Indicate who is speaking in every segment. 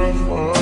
Speaker 1: microphone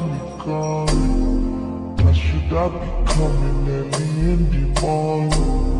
Speaker 1: me gone. I should I be coming early in the morning?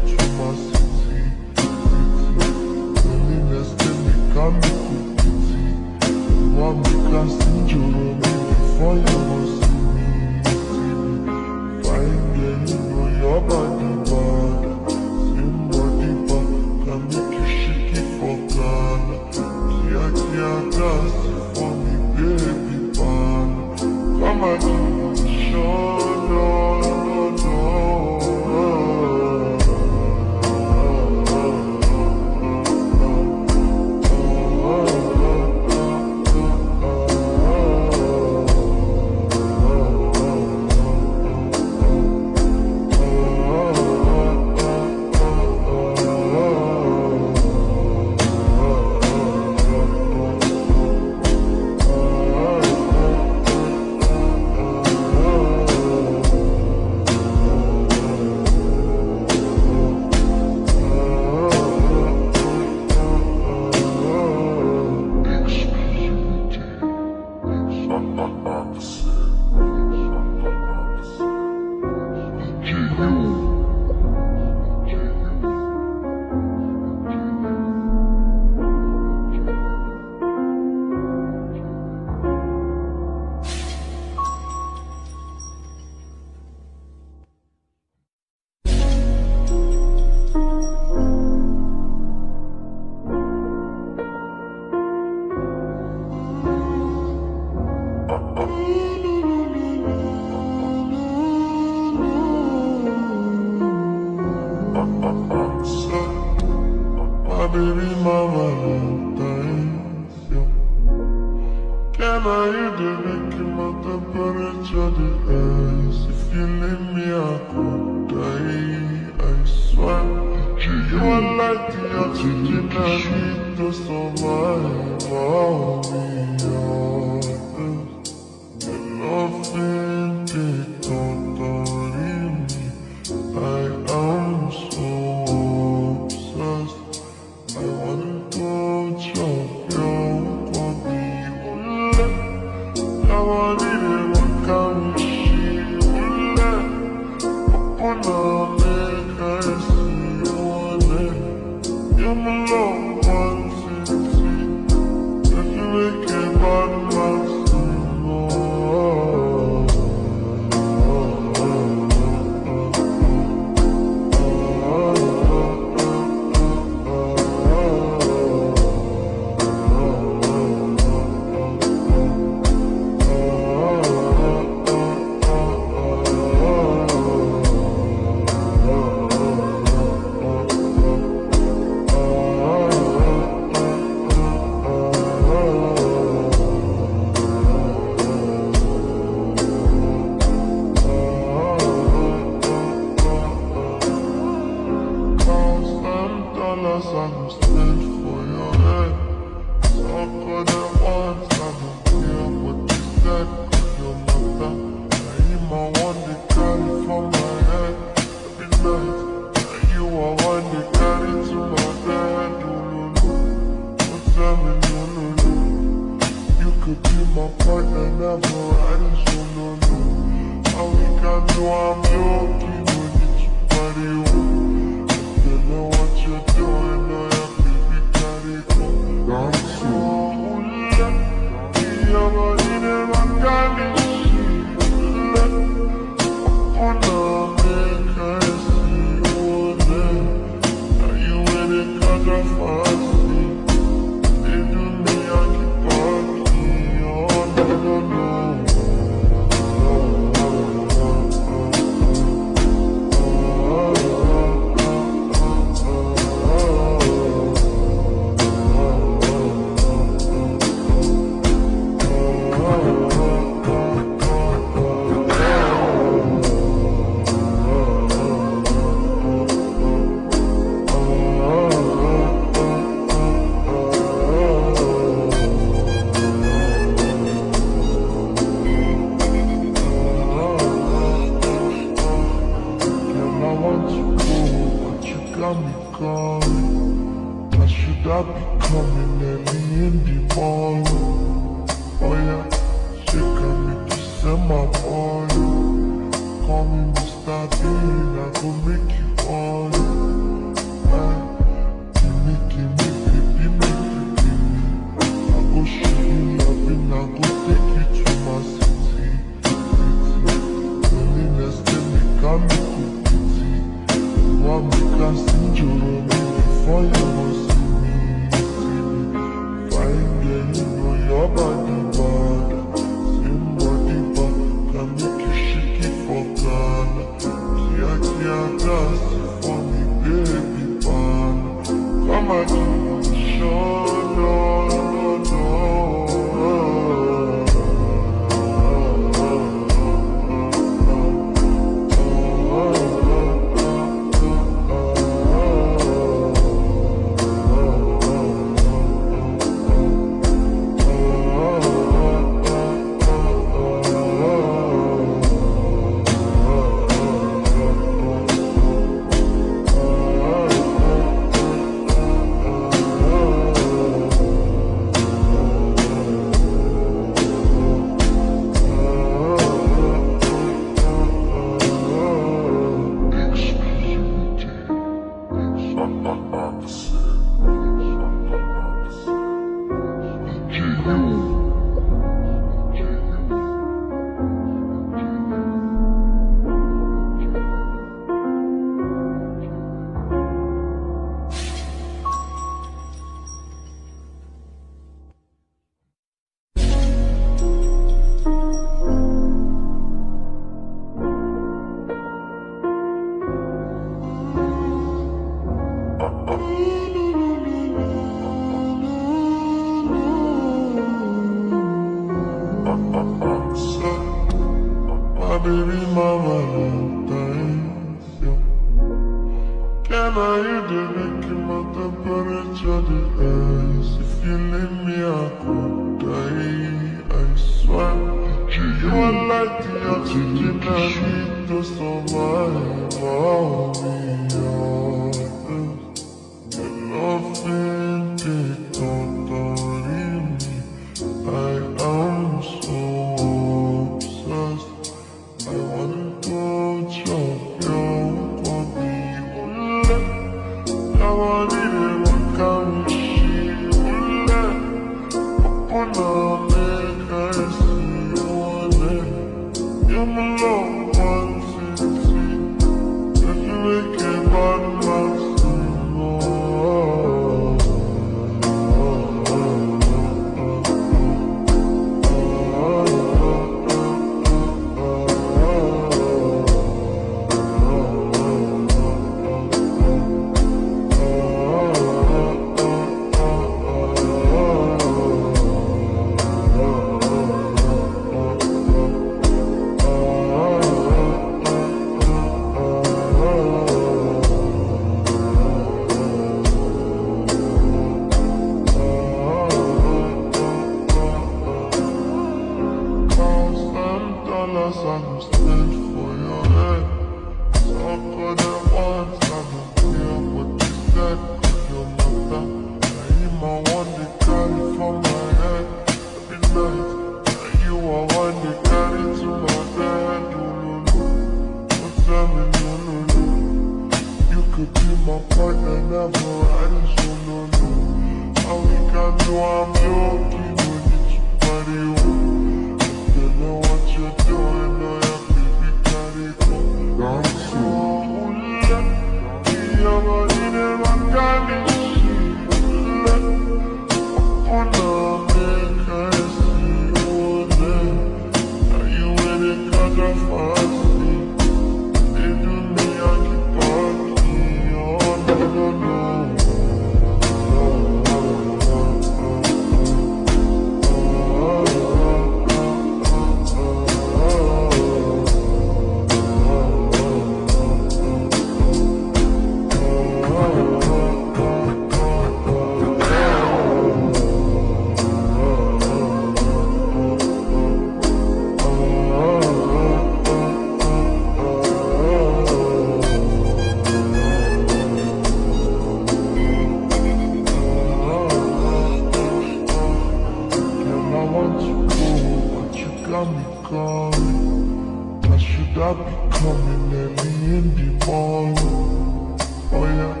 Speaker 1: I gone? Why should I be coming at me in the morning? Oh yeah,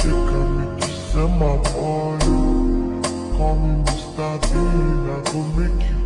Speaker 1: she can make you send my boy Call me Mr. Bean, I go make you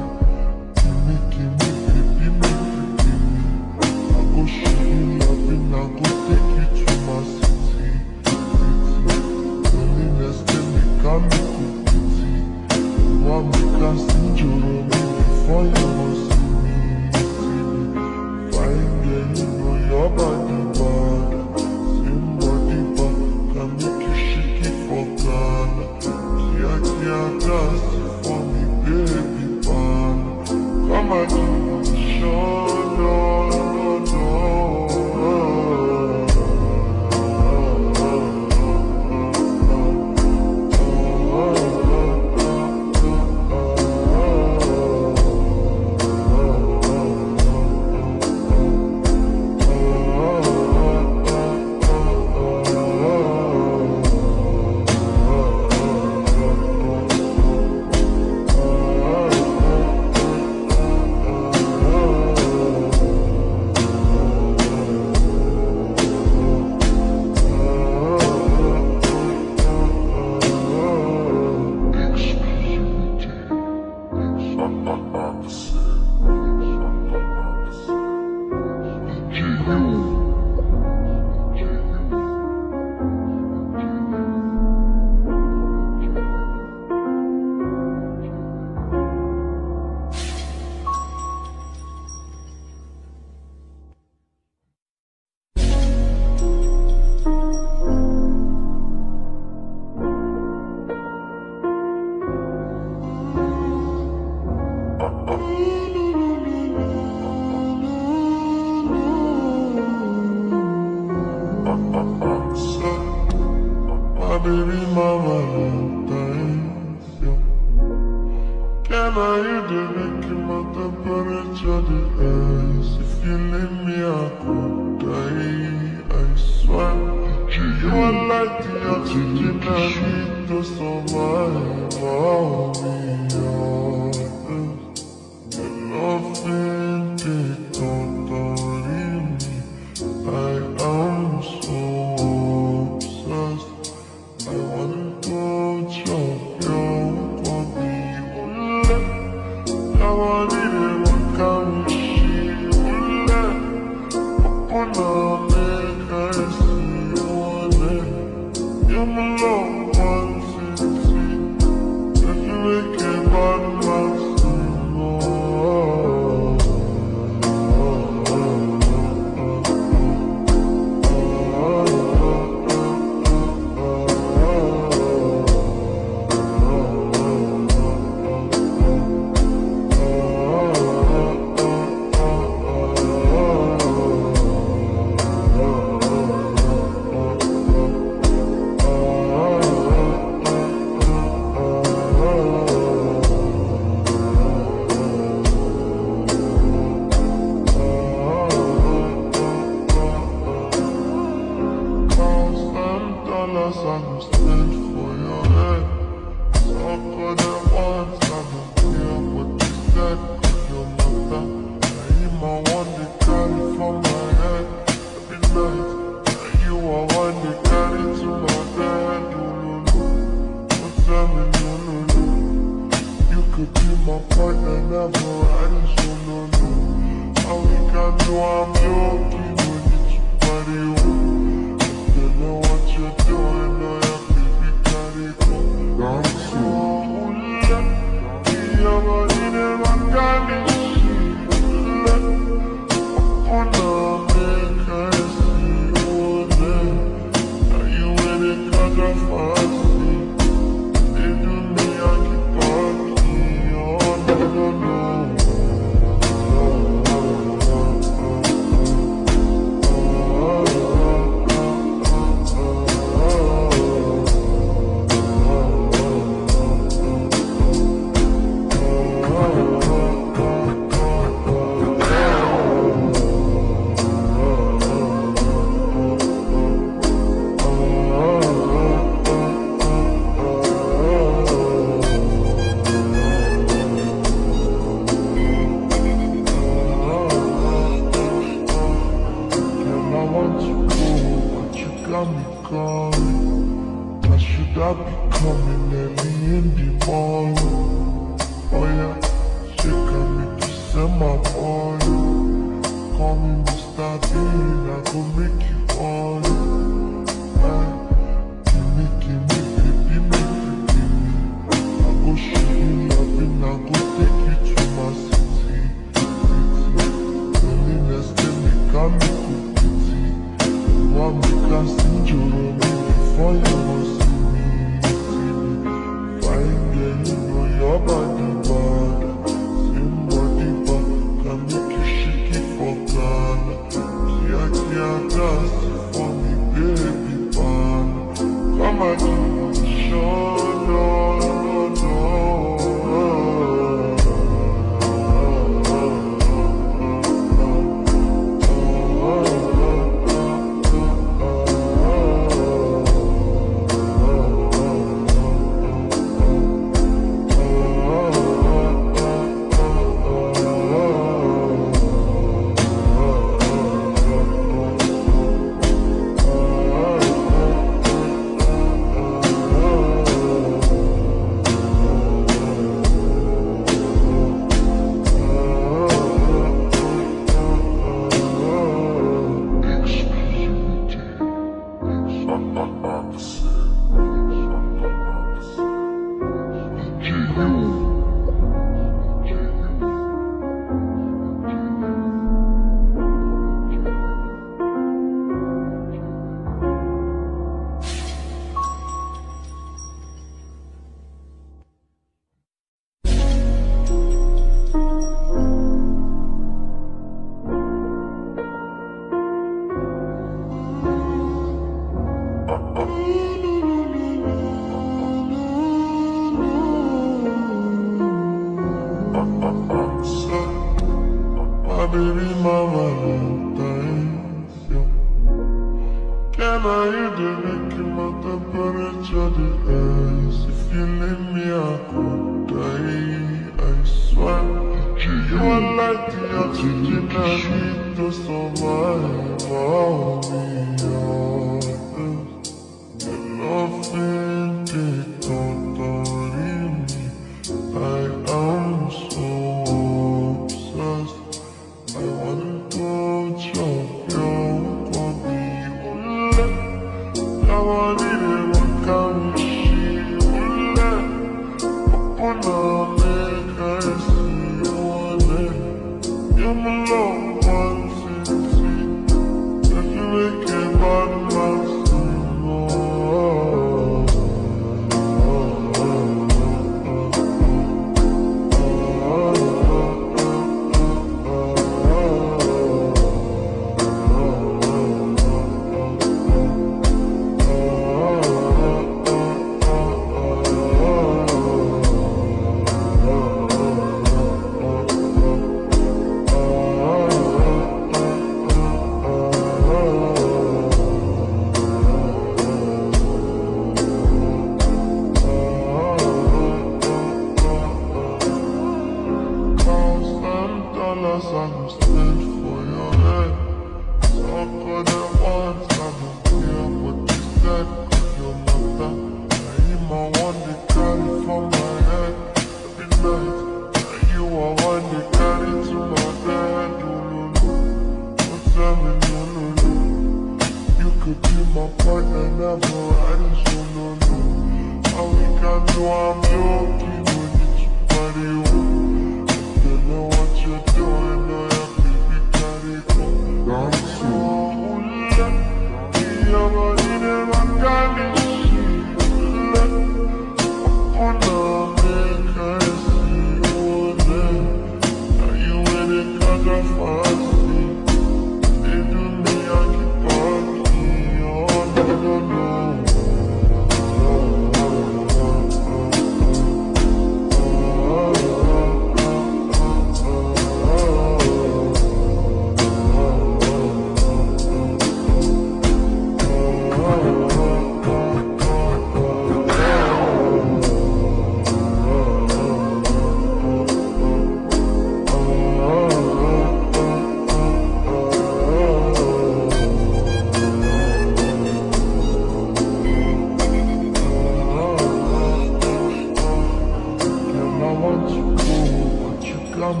Speaker 1: I be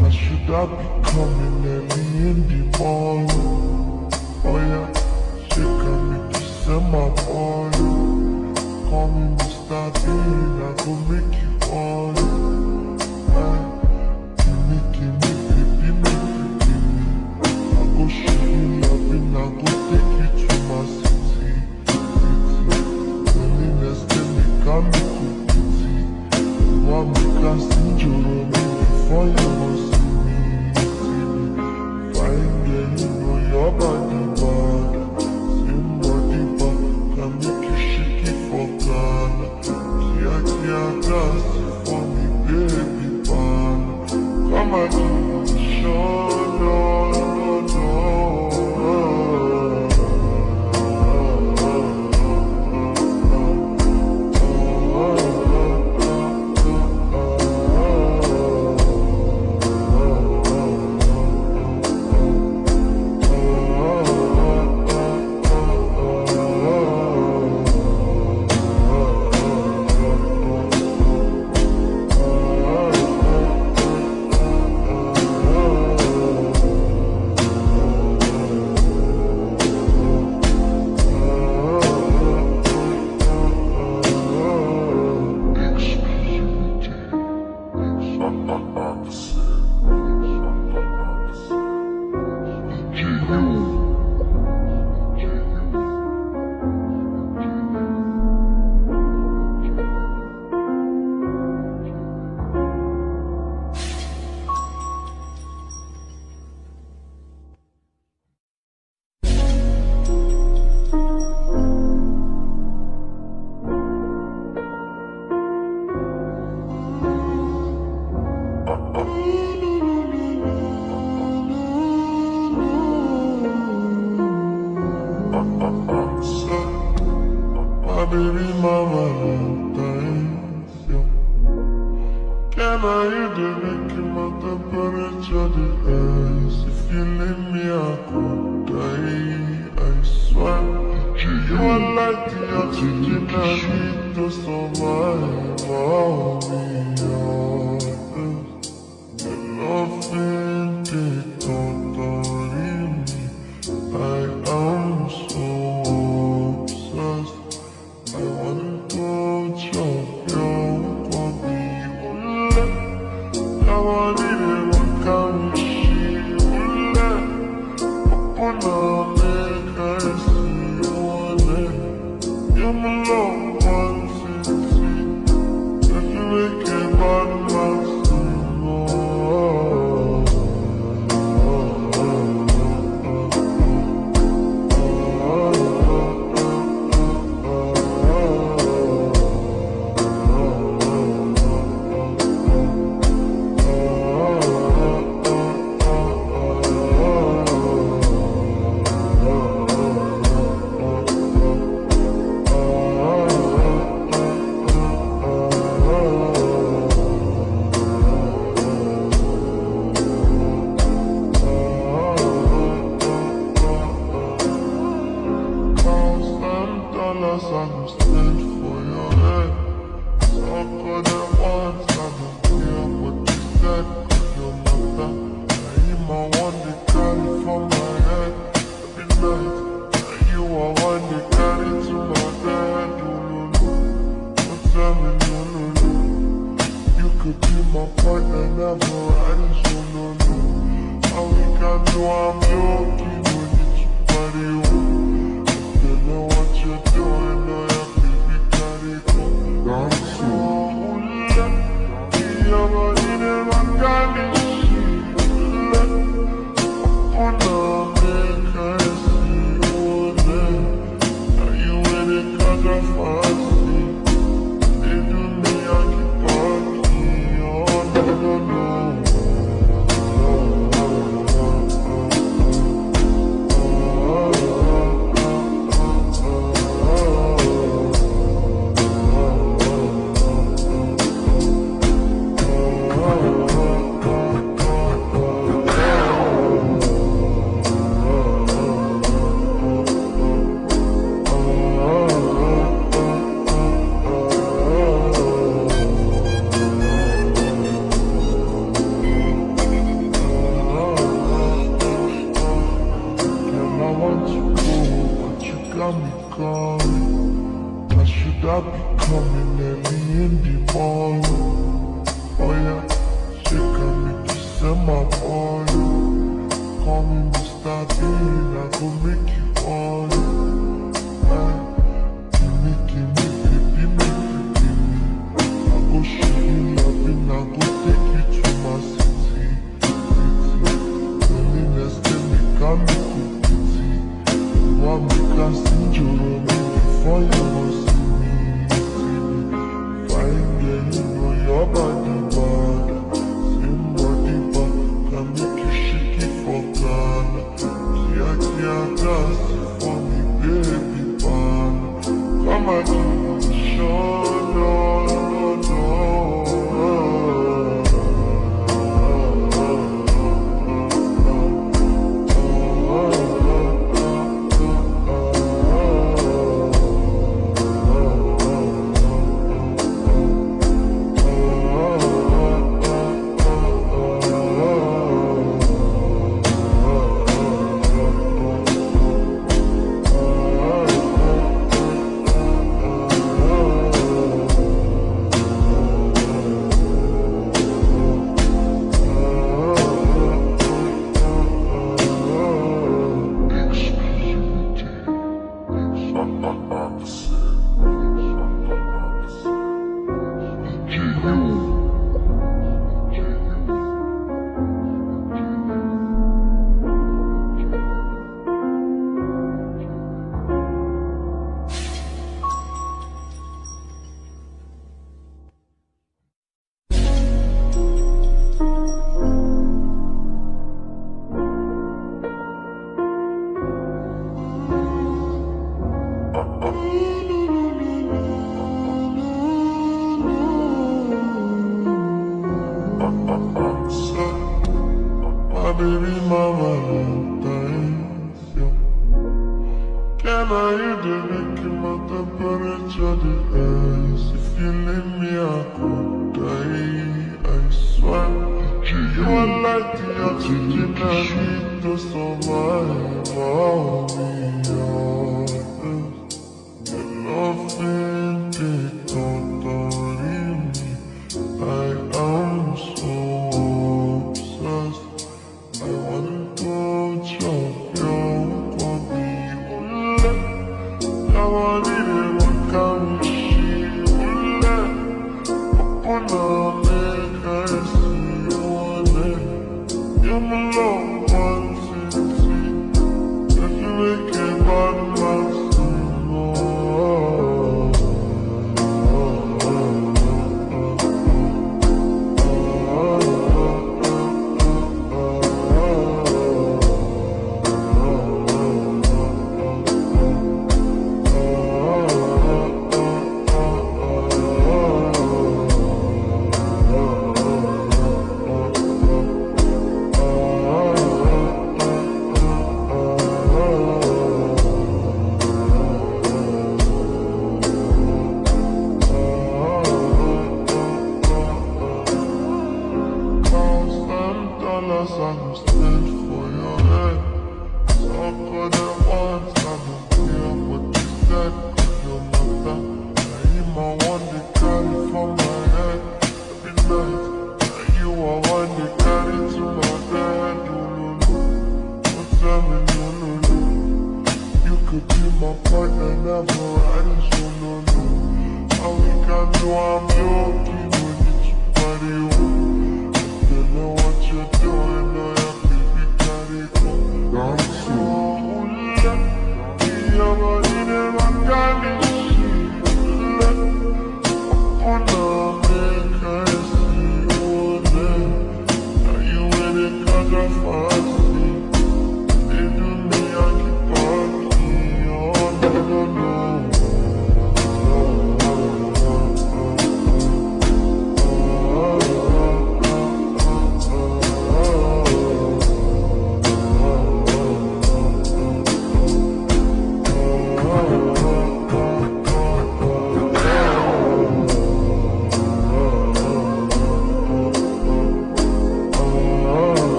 Speaker 1: Why should I be coming early in the morning? Oh yeah, she can make you send my boy Call me Mr. Bean, I go make you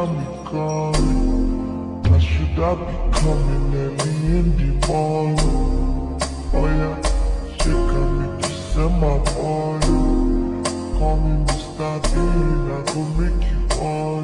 Speaker 1: I be gone? Why should I be coming early in the morning? Oh yeah, she got me kissing my boy Call me Mr. Bean, I go make you all